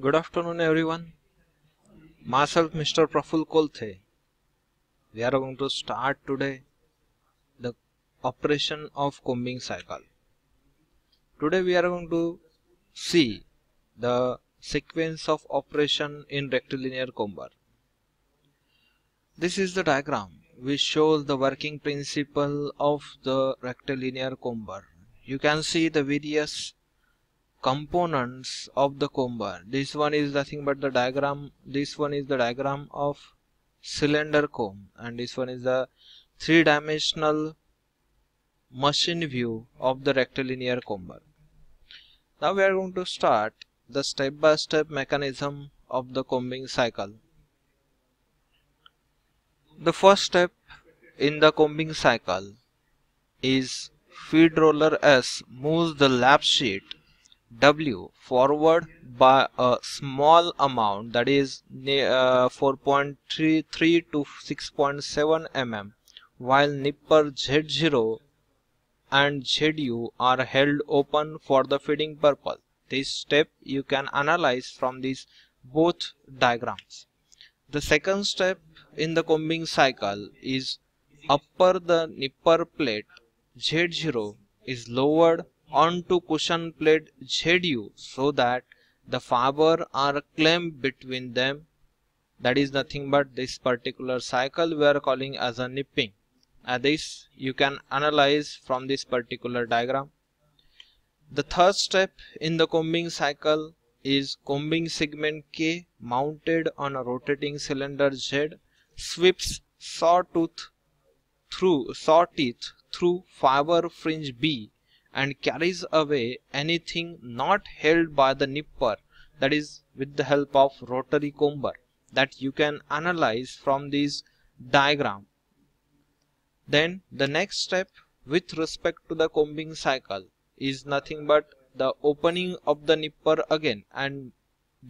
Good afternoon, everyone. Myself, Mr. Prafull Kolte. We are going to start today the operation of combing cycle. Today, we are going to see the sequence of operation in rectilinear comber. This is the diagram which shows the working principle of the rectilinear comber. You can see the various components of the comber this one is nothing but the diagram this one is the diagram of cylinder comb and this one is the three-dimensional machine view of the rectilinear comber now we are going to start the step-by-step -step mechanism of the combing cycle. The first step in the combing cycle is feed roller S. Moves the lap sheet W forward by a small amount that is uh, 4.33 to 6.7 mm while nipper Z0 and ZU are held open for the feeding purpose. This step you can analyze from these both diagrams. The second step in the combing cycle is upper the nipper plate Z0 is lowered onto cushion plate ZU so that the fiber are clamped between them. That is nothing but this particular cycle we are calling as a nipping. And this you can analyze from this particular diagram. The third step in the combing cycle is combing segment K mounted on a rotating cylinder Z sweeps sawtooth through saw teeth through fiber fringe B and carries away anything not held by the nipper that is with the help of rotary comber that you can analyze from this diagram. Then the next step with respect to the combing cycle is nothing but the opening of the nipper again and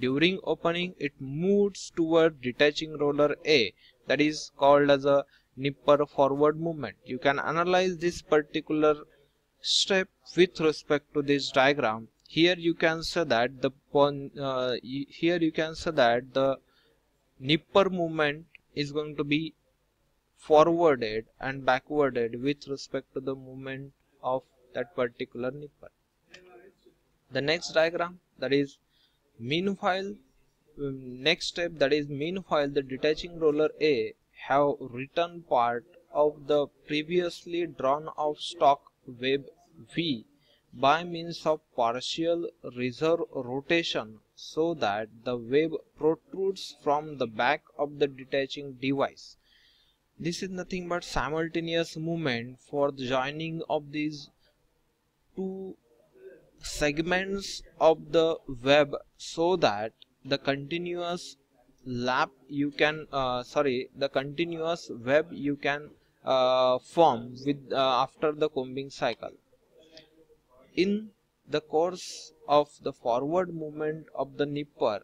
during opening it moves toward detaching roller A that is called as a nipper forward movement. You can analyze this particular step with respect to this diagram here you can say that the uh, here you can say that the nipper movement is going to be forwarded and backwarded with respect to the movement of that particular nipper. The next diagram that is meanwhile um, next step that is meanwhile the detaching roller A have written part of the previously drawn out stock web V by means of partial reverse rotation so that the web protrudes from the back of the detaching device. This is nothing but simultaneous movement for the joining of these two segments of the web so that the continuous lap you can uh, sorry the continuous web you can uh, form with uh, after the combing cycle in the course of the forward movement of the nipper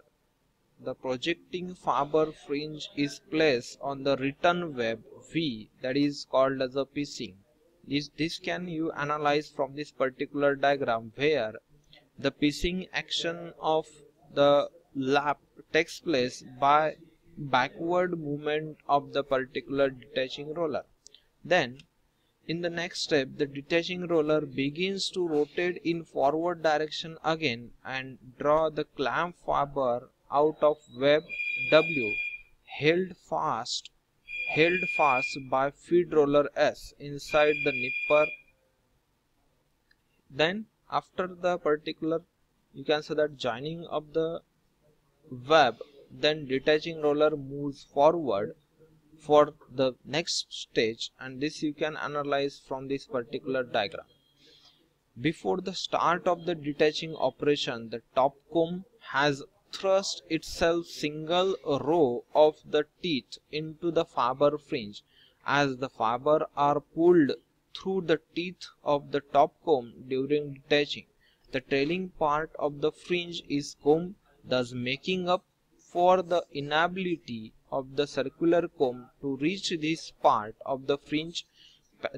the projecting fiber fringe is placed on the return web V that is called as a piecing. This, this can you analyze from this particular diagram where the piecing action of the lap takes place by backward movement of the particular detaching roller. Then in the next step the detaching roller begins to rotate in forward direction again and draw the clamp fiber out of web W held fast held fast by feed roller S inside the nipper. Then after the particular you can say that joining of the web then detaching roller moves forward for the next stage and this you can analyze from this particular diagram. Before the start of the detaching operation, the top comb has thrust itself single row of the teeth into the fiber fringe. As the fiber are pulled through the teeth of the top comb during detaching, the trailing part of the fringe is combed, thus making up for the inability of the circular comb to reach this part of the fringe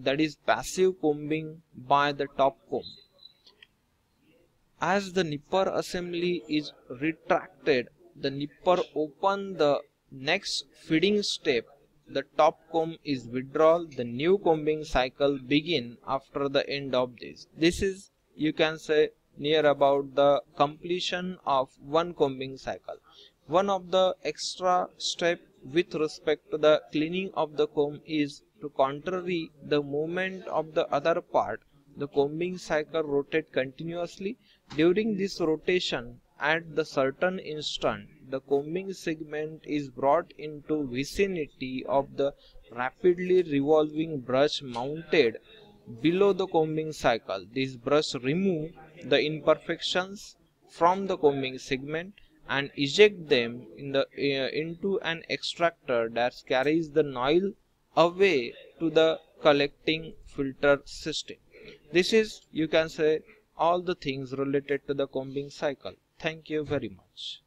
that is passive combing by the top comb. as the nipper assembly is retracted the nipper open the next feeding step the top comb is withdrawn the new combing cycle begin after the end of this this is you can say near about the completion of one combing cycle one of the extra step with respect to the cleaning of the comb is to contrary the movement of the other part the combing cycle rotate continuously. During this rotation at the certain instant the combing segment is brought into vicinity of the rapidly revolving brush mounted below the combing cycle. This brush remove the imperfections from the combing segment and eject them in the uh, into an extractor that carries the noil away to the collecting filter system. This is you can say all the things related to the combing cycle. Thank you very much